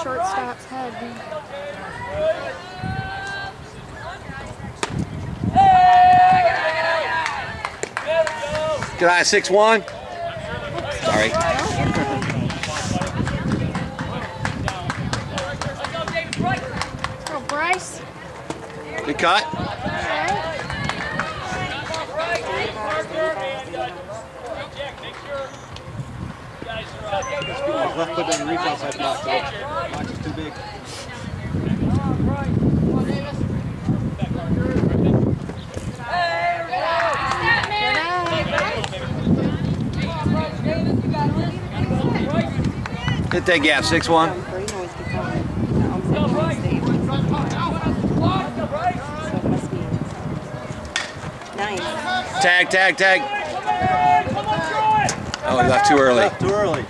Scott's head. Good eye, 6-1. Sorry. Oh, Bryce. Good cut. Left foot doesn't reach outside block, big. Hit that gap, 6-1. Brain always gets out. Almost like Wednesday. So it must be nice. Tag, tag, tag. Oh, he left too early. Left too early.